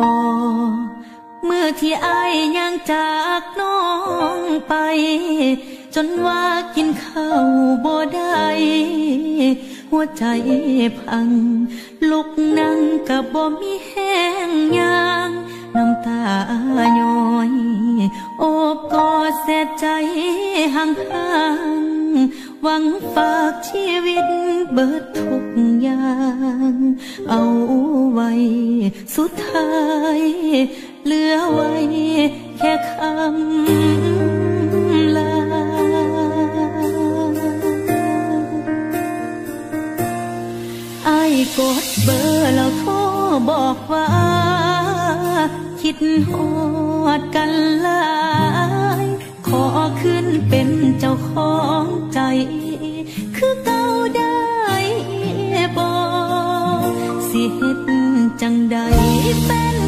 บอเมื่อที่อายยังจากน้องไป จนว่ากินข้าวบ่ได้หัวใจพัง ลุกนั่งกับบ่มีแห้งยางน้ำตาย้อย โอบกอดแสบใจห่างๆ หวังฝากชีวิตเบิดทุกอย่าง เอาไว้สุดท้าย เหลือไว้แค่คำลาไอ้กดเบอร์แล้วโทรบอกว่า คิดหอดกันลา ขึ้นเป็นเจ้าของใจ คือเก่าได้บอสิเฮ็ดจังใดเป็น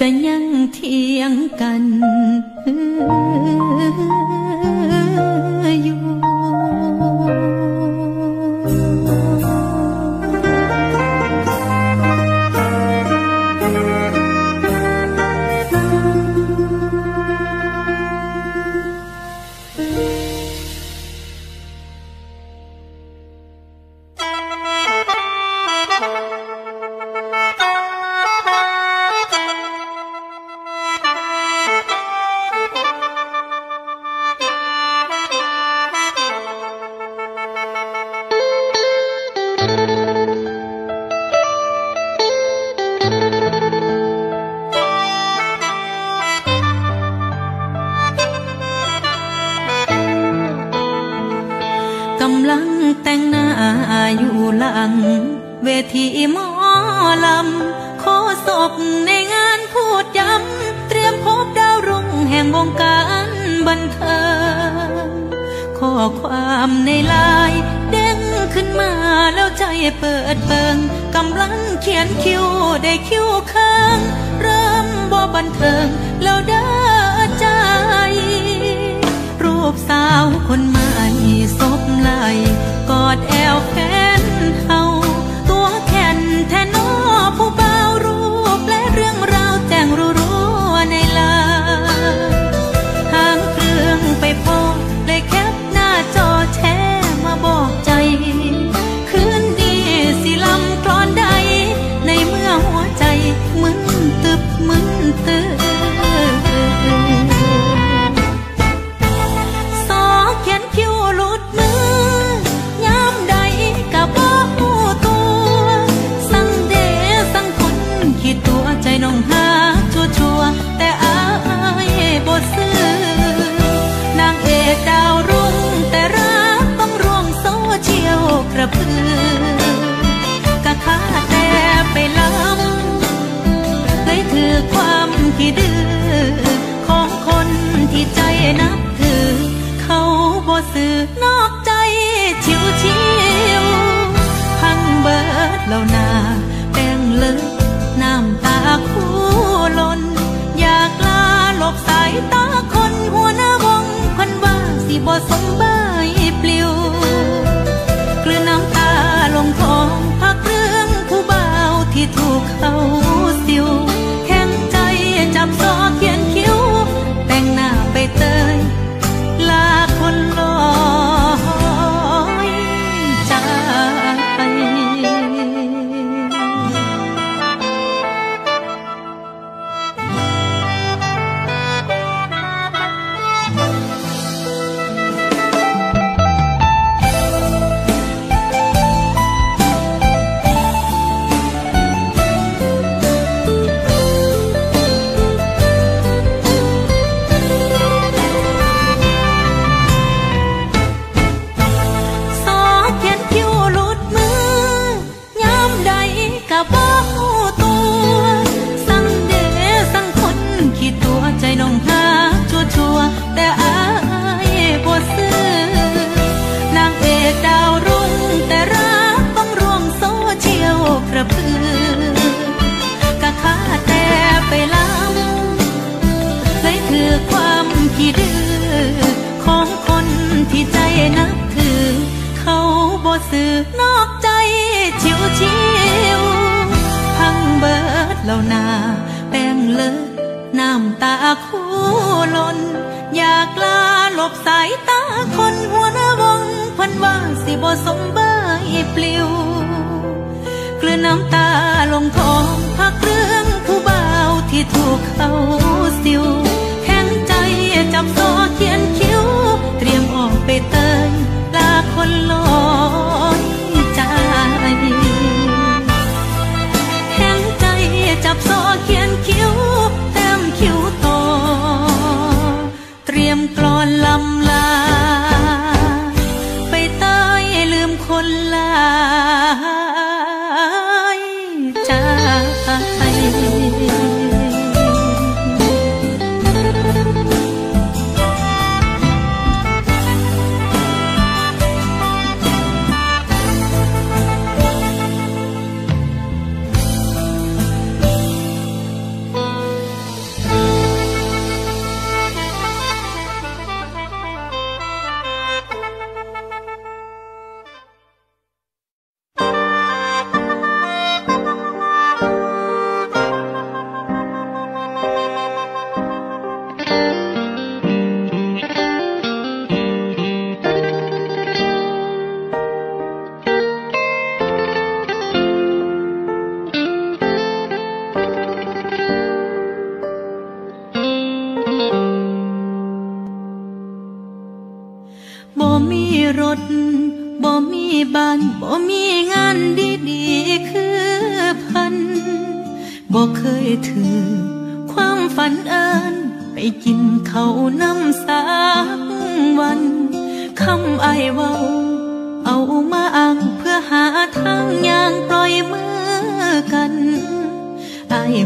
ก็ยังเที่ยงกันอยู่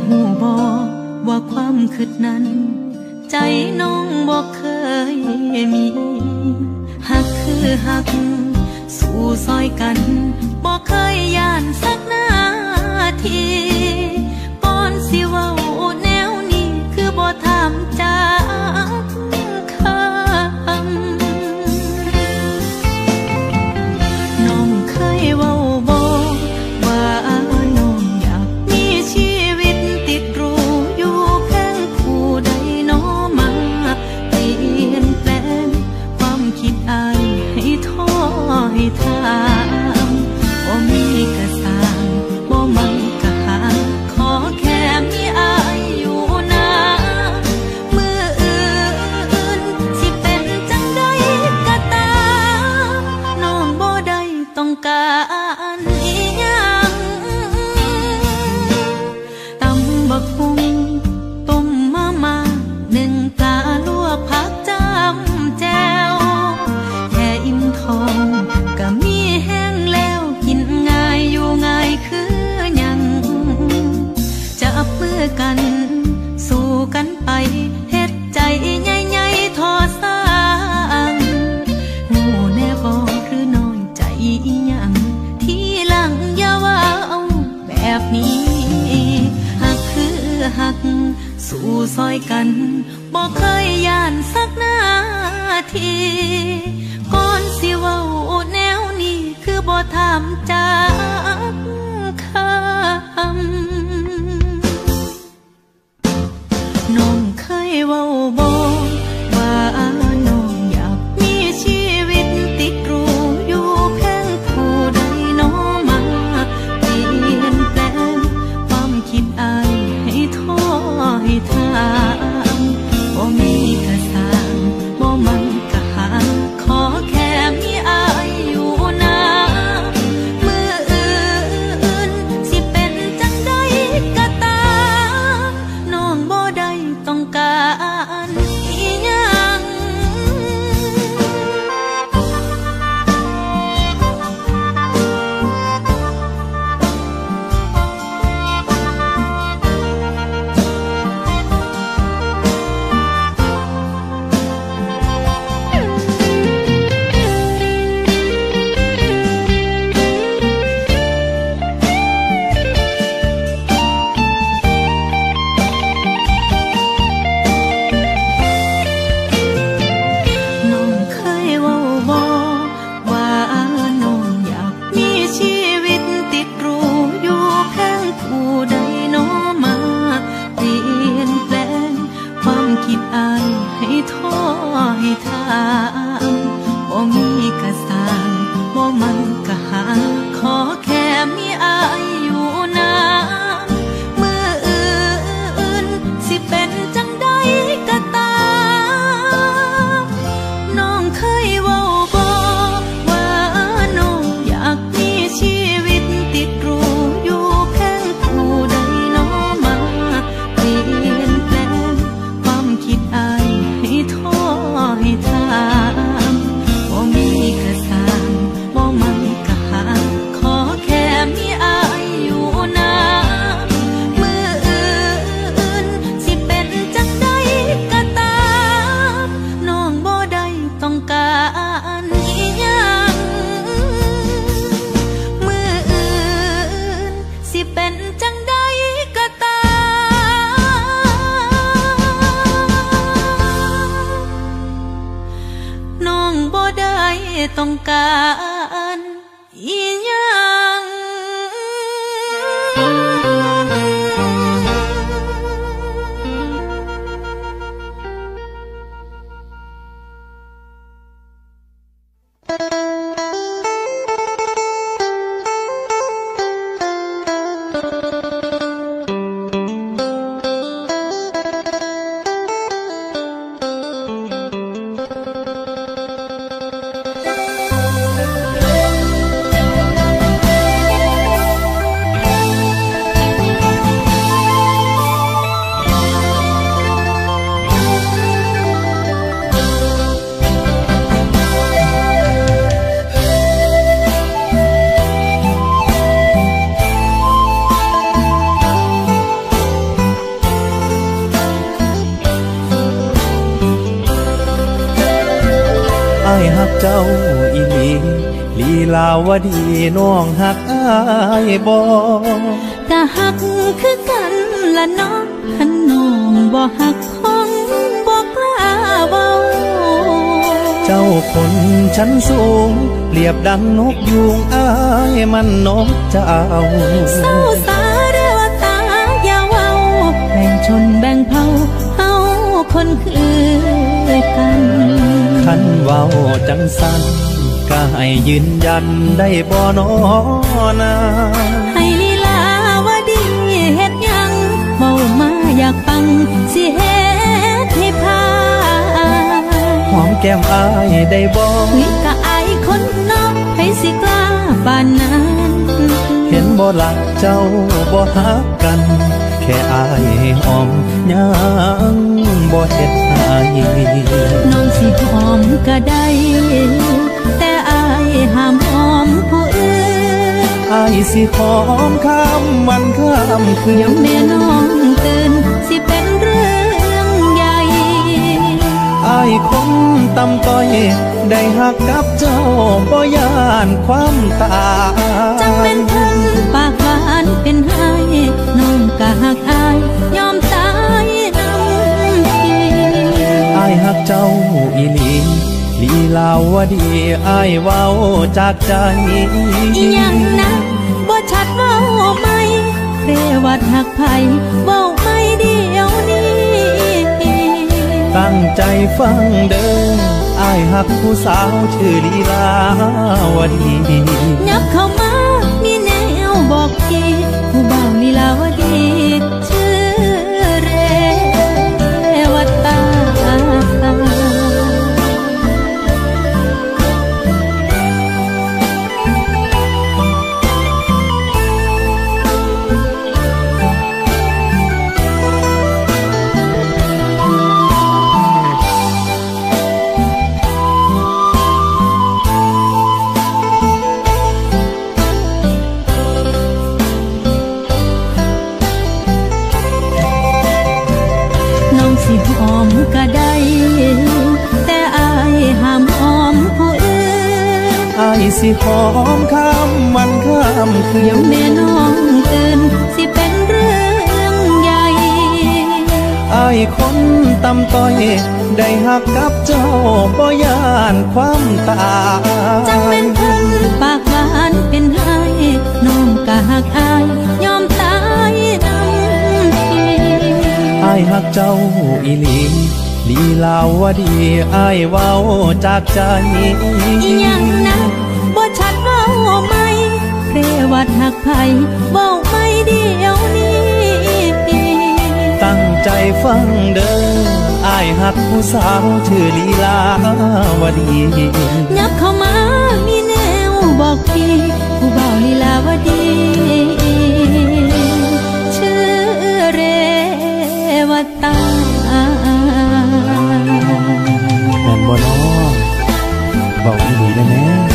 หูบอว่าความคืดนั้น ใจน้องบอกเคยมีหักคือหัก สู่ซอยกันบอกเคยย่านสักนาทีก่อนสิว่าแนวนี้คือบอทำใจ จากนี้หักคือหัก สู่ซอยกันบอกเคยย่านสักนาทีก่อนสิเว้าแนวนี้คือบ่ถามจากคำน้องเคยเว้าบ ดีน้องหักอายบ่กะหักคือกันละน้องขันน้องบ่หักคงบ่กล้าเบาเจ้าคนชั้นสูงเปรียบดังนกยูงอายมันนกเจ้าเศร้าสาเรวตาอย่าเว้าแบ่งชนแบ่งเผ่าเฮาคนคือกันขันเว้าจังสันก็ ให้ยืนยันได้บ่นอนาให้ลีลาวดีเฮ็ดยังเมามาอยากฟังสิเฮ็ดให้พาหอมแก้มอายได้บ่นี่ก็อายคนนอกให้สิกล้าปานนั้น เห็นบ่ลักเจ้าบ่ฮักกัน แค่อายหอมยังบ่เฮ็ดให้น้องสิหอมก็ได้ ห้ามหอมผู้อื่นอายสิหอมข้ามวันข้ามคืนยามแม่น้องตื่นสิเป็นเรื่องใหญ่อายคงตำต้อยได้หักกับเจ้าบ่ยานความตาจังเป็นท่านปากหวานเป็นให้น้องกะหักอายยอมตายน้ำทีอายหักเจ้าอีหลี ลีลาวดีอายเว้าจากใจยังนะบ่ชัดเว้าไหมเรวัดหักไผ่เว้าไม่เดียวนี้ตั้งใจฟังเด้ออายหักผู้สาวชื่อลีลาวดียับเข้ามามีแนวบอกทีผู้บ่าวลีลาวดี ก็ได้ แต่อายห้ามหอมผู้อื่นอายสิหอมข้ามวันข้ามคืนแม่น้องตื่นสิเป็นเรื่องใหญ่อายคนตำต้อย ได้หักกับเจ้าบ่ยานความตาจังเป็นพันปากหวานเป็นให้น้องกะหักอายยอม อายหักเจ้าอีหลีลีลาวดีอายเว้าจากใจยังนะบ่ชัดเว้าไหมเรวัดหักไผ่เว้าไม่เดียวนี้ตั้งใจฟังเด้ออายหักผู้สาวชื่อลีลาวดียับเข้ามามีแนวบอกพี่ผู้บ่าวลีลาวดี ด้ไหม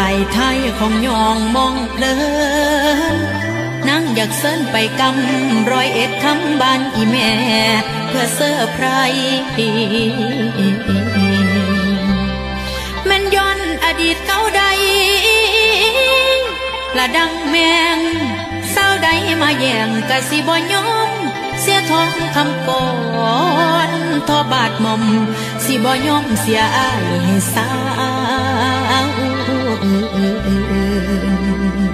ายไทยของยองมองเลินนั่งอยากเสินไปกำรอยเอ็ดคำบ้านอีแม่ เพื่อเสื้อไพรมันย้อนอดีตเก่าใดละดังแมงสาวใดมาแย่งกะสิบ่ยอมเสียทองคำก่อนทอบาดมอม สิบ่ยอมเสียอายให้สาว 嗯嗯嗯ん、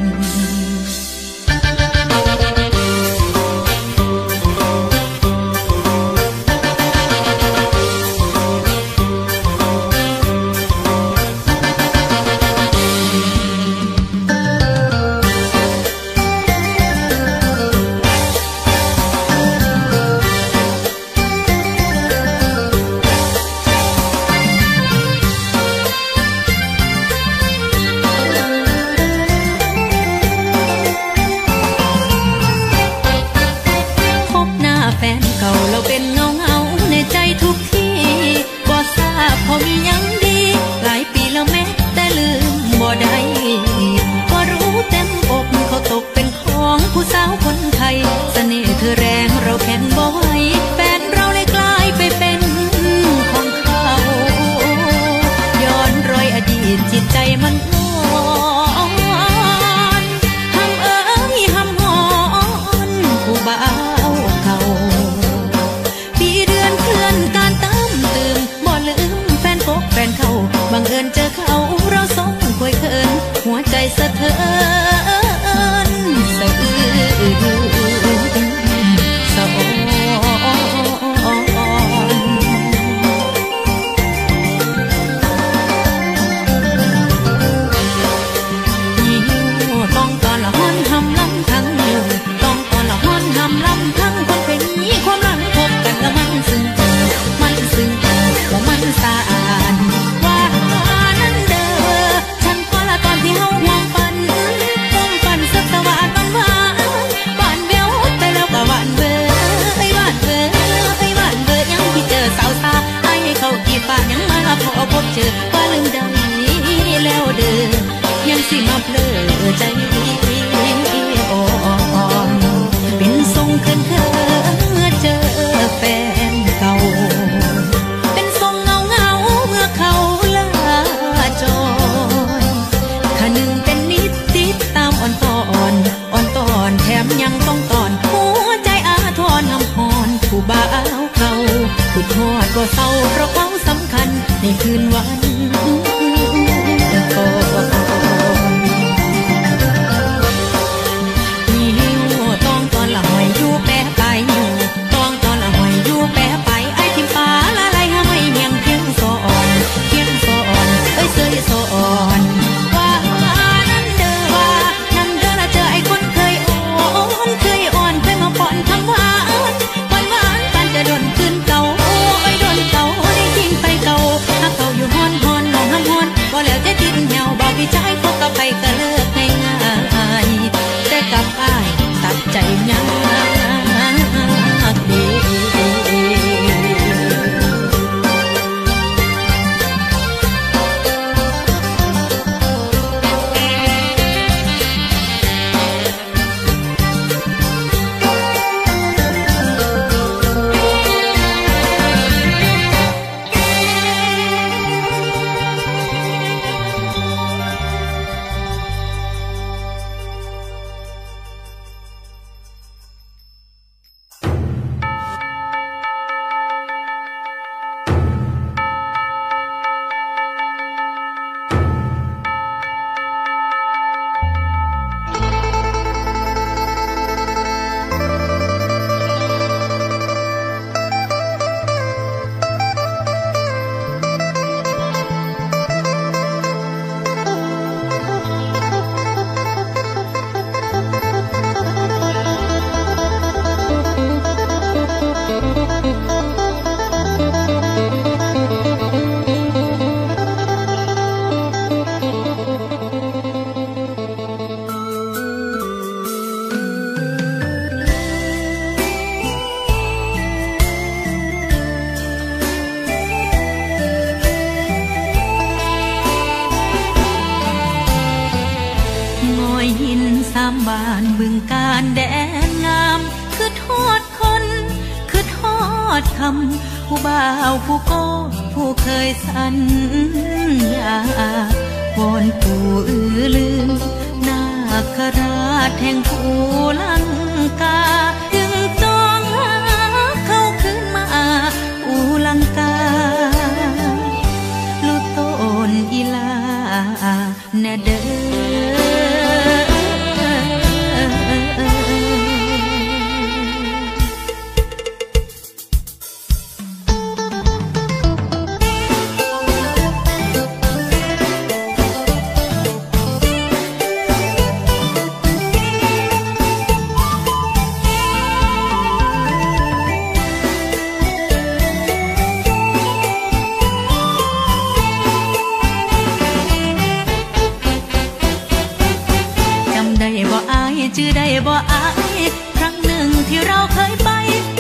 ได้บ่อายจื้อได้บ่อาย ครั้งหนึ่งที่เราเคยไป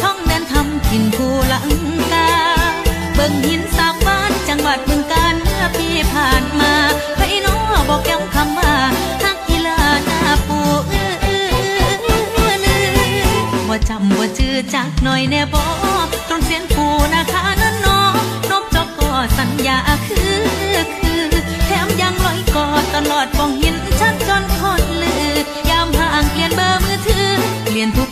ท้องแดนทำกินภูลังกา เบิ่งหินสามบ้านจังหวัดบึงการเมื่อปีผ่านมาไปน้อบอกย้ำคำว่าทักกีฬาหน้าปูเอื้อเอื้อเนื้อบ่จำบ่จื้อจักหน่อยแน่บ่ตรงเสียนปูนะคะนั้นน้องนบจอกก็สัญญาคือ បើមើលធឺមានទុក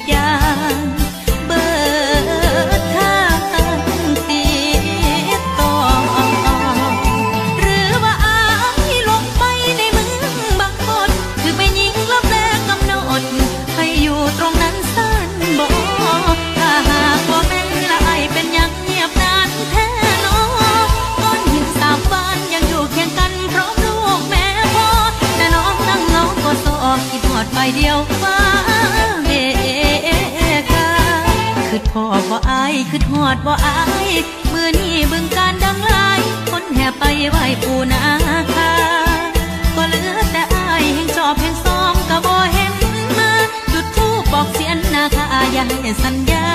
ดบ่อายมือนี้บึงการดังไล่คนแห่ไปไหวปูนาคาก็เหลือแต่อายแห่งจอบแห่งซ้อมกะบ่เห็นมาจุดทูปบอกเสียนนาคาอย่าให้สัญญา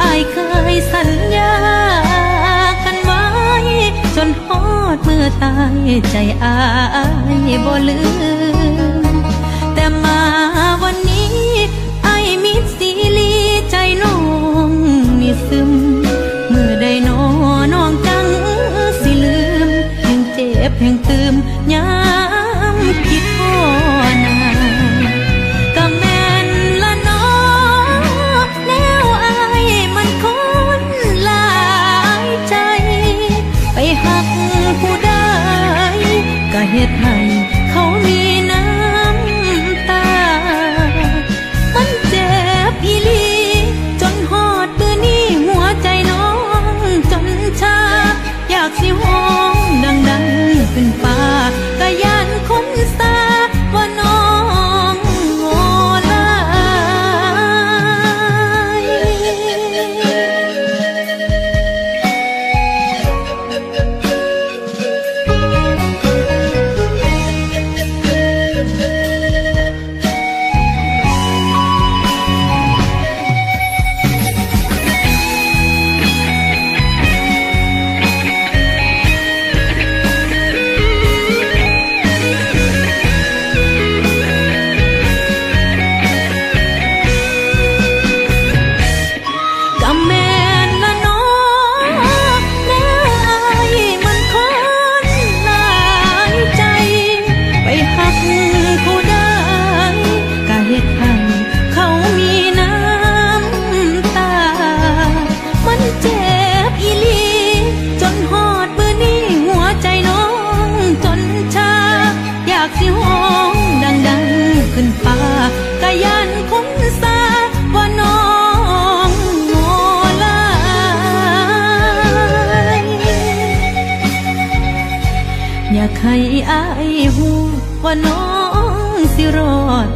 อายเคยสัญญากันไว้ จนฮอดเมื่อตายใจอายบ่ลืม แต่มาวันนี้ไอ้มิดสีลีใจน้องมีซึมเมื่อได้นอน้องจังสิลืมแห่งเจ็บแห่งตืมยาม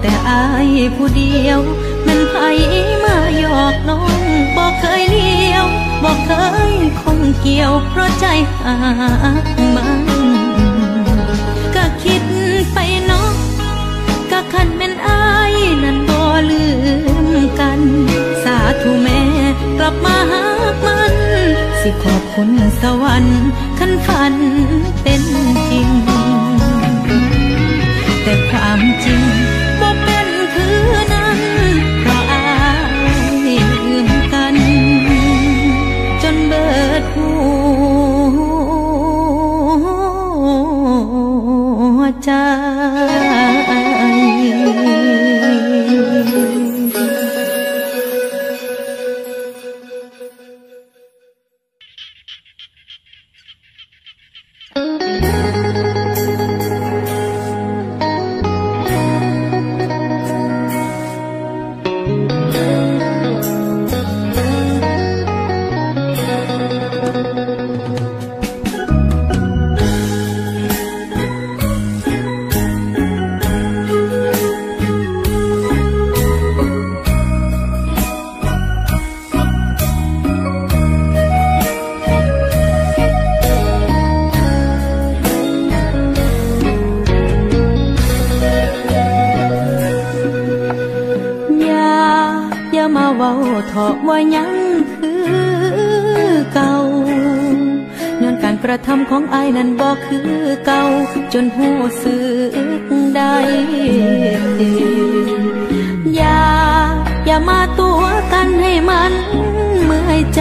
แต่อายผู้เดียวมันไผมาหยอกน้องบอกเคยเลี้ยวบอกเคยคงเกี่ยว เพราะใจหักมันก็คิดไปเนาะก็คันเป็นอายนั้นบ่ลืมกัน สาธุแม่กลับมาหามัน สิขอบคุณสวรรค์คันฝันเป็นจริง แต่ความจริง ของอายนั้นบ่คือเก่าจนหูสึกได้อย่าอย่ามาตัวกันให้มันเมื่อยใจ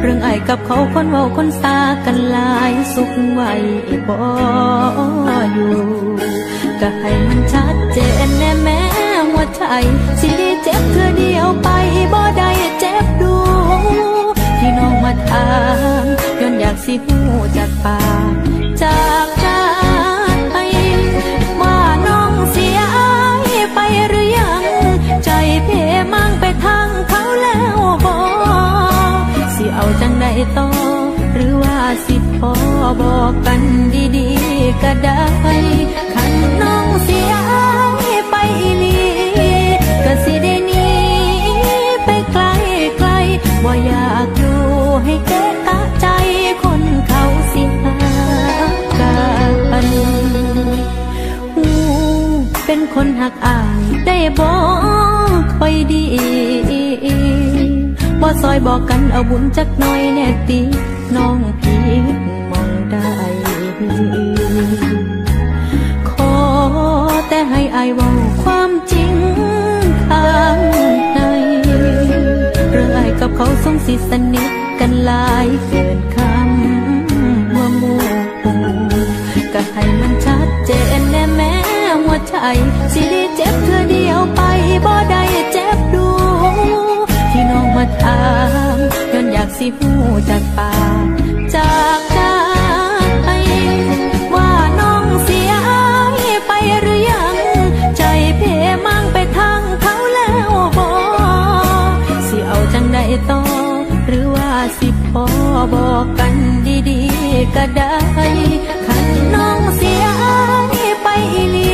เรื่องไอ้ายกับเขาคนเว้าคนซากันหลายสุขไว้บ่อยู่ก็ให้มันชัดเจนแน่แม้หัวใจสิเจ็บเธอเดียวไปบ่ได้ ถามย้อนอยากสิหูจากปากจากใจว่าน้องเสียอายไปหรือยัง ใจเพมั่งไปทางเขาแล้วบอกใดต่อหรือว่าสิพอบอกกันดีๆก็ได้ คนหักอายได้บอกคอยดีบ่ซอยบอกกันเอาบุญจักหน่อยแน่ตีน้องพีมองได้ขอแต่ให้อายเว่าความจริงข้างในเรื่องอายกับเขาทรงสิสนิทกันหลายเกินคำว่าหมู่ก็ให้มันชัดเจนแน่แม้หัวใจ บ่ได้เจ็บดู ที่น้องมาถามย้อนอยากสิหูจากปากจากใจว่าน้องเสียไปหรือยัง ใจเพมั่งไปทางเขาแล้วบอสิเอาจังใดต่อ หรือว่าสิพอบอกกันดีๆก็ได้ขันน้องเสียไปอีลี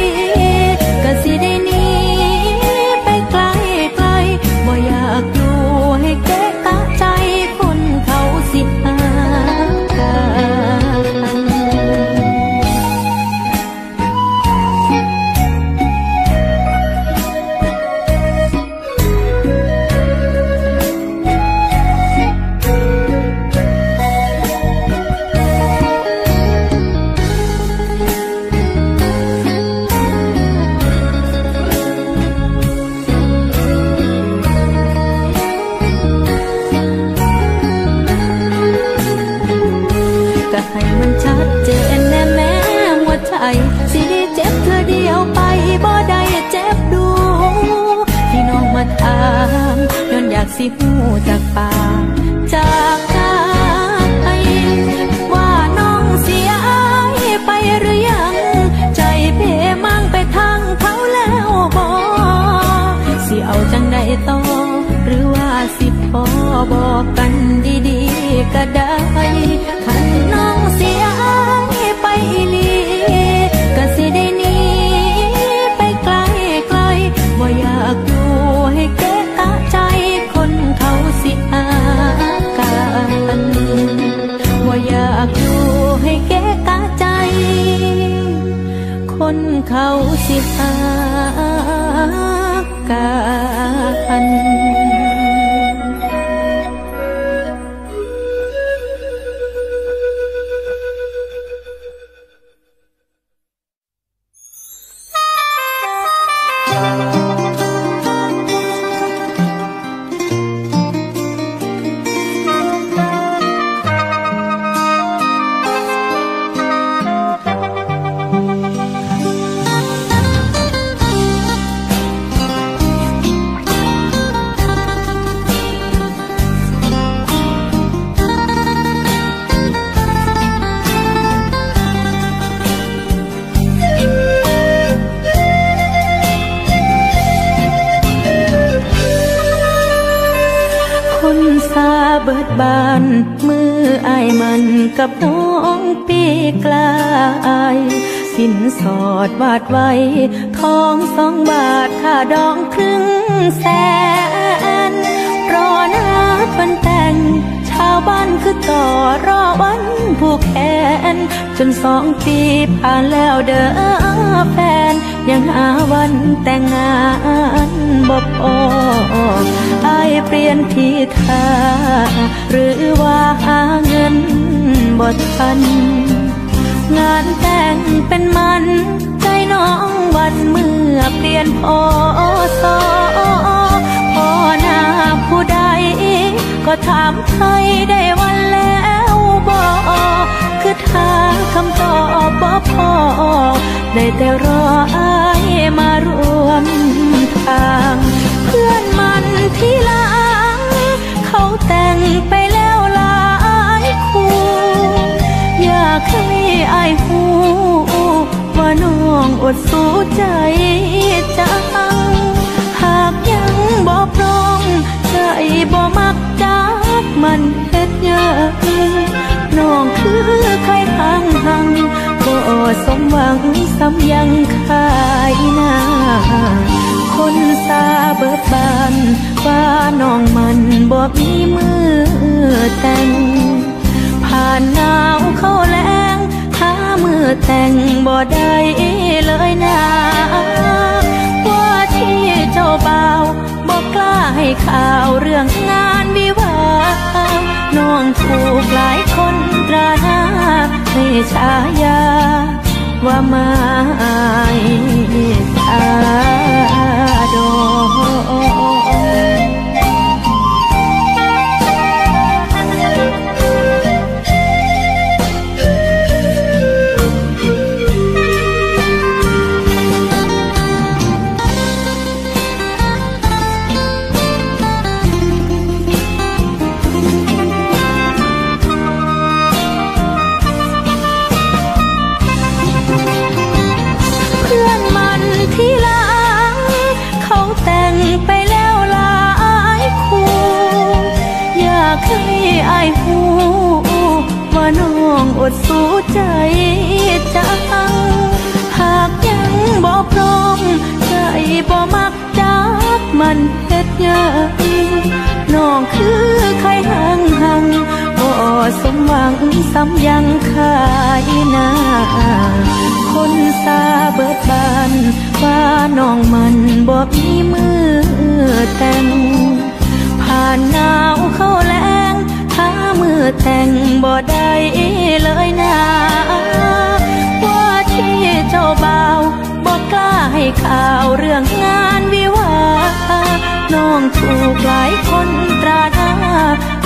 นจนสองปีผ่านแล้วเด้อแฟน ยังหาวันแต่งงานบ่พออเปลี่ยนที่ท่าหรือว่าหาเงินบ่ทัน งานแต่งเป็นมัน ใจน้องวันเมื่อเปลี่ยนพอสอพอหน้าผู้ใดก็ถามไทยได้วันแล้ว จัง หากยังบ่พร้อมใจบ่มักจักมันเฮ็ดยากน้องคือใครพังหังบ่สมหวังซ้ำยังคายหน้าคนตาเบิดบานว่าน้องมันบ่มีมือแต่ง ผ่านหนาวเข้าแล้งหามือแต่งบ่ได้เลยนา เบาบอกกล้าให้ข่าวเรื่องงานวิวาน้องถูกหลายคนตราหน้าให้ฉายาว่ามาตา อดสู้ใจจังหากยังบ่พร้อมใจบ่มักจักมันเฮ็ดยังน้องคือใครหังหังบ่สมหวังซ้ำยังขายนาคนซาเบิดบานว่าน้องมันบ่มีมือแต่งผ่านหนาวเข้าแรงหามือ แต่งบ่ได้เลยนะว่าที่เจ้าบ่าวบอกกล้าให้ข่าวเรื่องงานวิวาน้องถูกหลายคนตราหน้า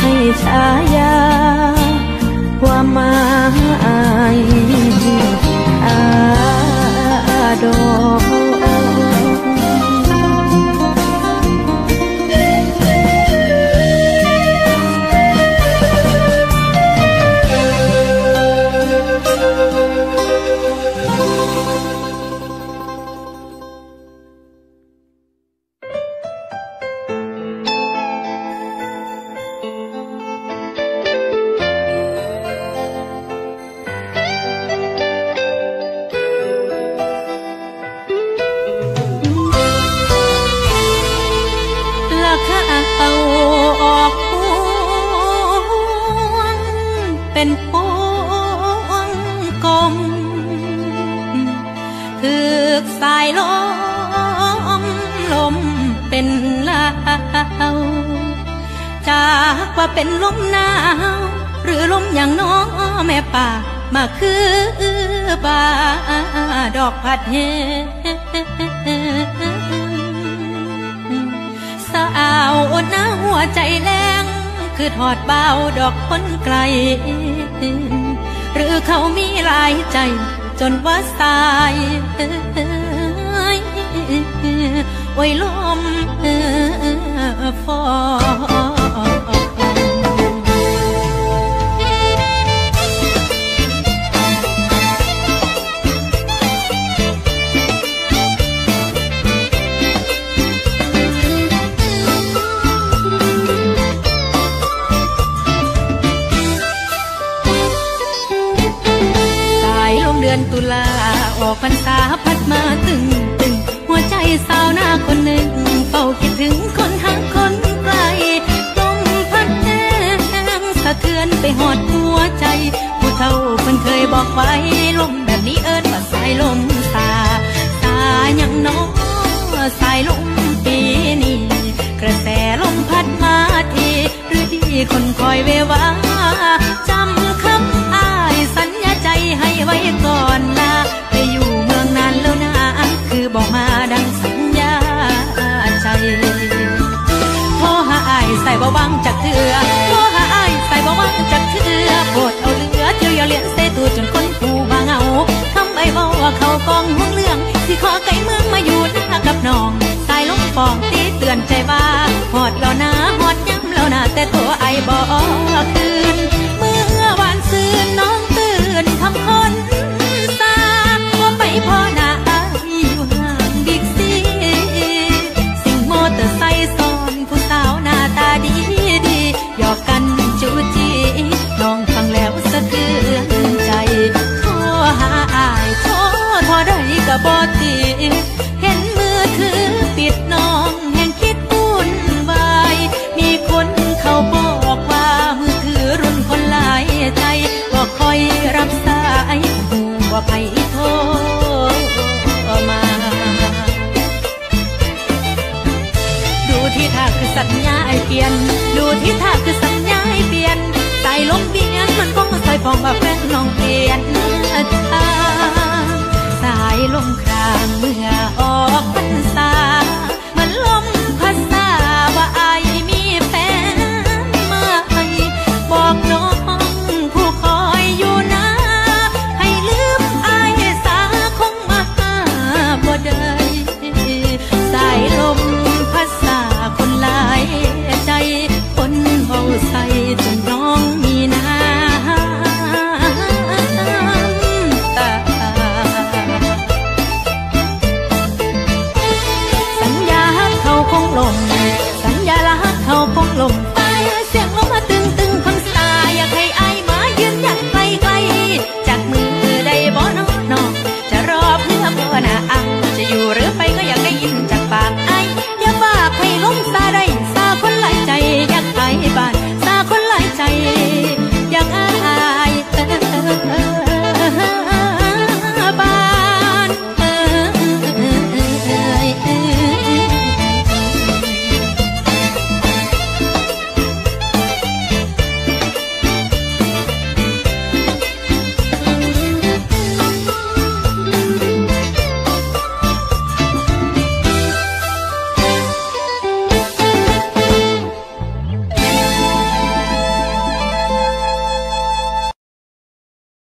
ให้ฉายาว่ามาอาดอ ว่าเป็นลมหนาว หรือลมอย่างน้องแม่ป่า มาคือบาดอกผัดเฮสาวอดหน้าหัวใจแรงคือถอดเบาดอกคนไกล หรือเขามีหลายใจจนว่าสายโอ้ยลมฟอ ออกพรรษาพัดมาตึงตึงหัวใจสาวหน้าคนหนึ่งเฝ้าคิดถึงคนหักคนไกลลมพัดแรงสะเทือนไปหอดหัวใจ ผู้เฒ่าเพิ่นเคยบอกไว้ลมแบบนี้เอิ้นว่าสายลมสาสายังน้อสายลมปีนี้กระแสลมพัดมาทีหรือดีคนคอยเววาจำคำอ้ายสัญญาใจให้ไว้ก่อน บ่วังจากเถื่อโทรหาอ้ายใส่บ่วังจากเถื่อโปรดเอาเหลือเที่ยวอย่าเลี้ยงเสตูจนคนผู้บาเงาทำไอ้บอกว่าเขากองห้องเรื่องที่ขอไก่เมืองมาอยู่หน้ากับน้องสายลมฟองตีเตือนใจว่าหอดแล้วนะหอดย้ำแล้วนะแต่ตัวไอ้บอกคืนเมื่อวานซืนน้องตื่นทำคนสาว่าไปพอ บอติเห็นมือถือปิดน้องแห่งคิดวุ่นวาย มีคนเขาบอกว่ามือถือรุ่นคนหลายใจก็คอยรับสายห่วไปโทรมา ดูที่ท่าคือสัญญาไอเปลี่ยน ดูที่ท่าคือสัญญาไอเปลี่ยนใจลงเบียนมันก็มาใส่ฟองมาแฟน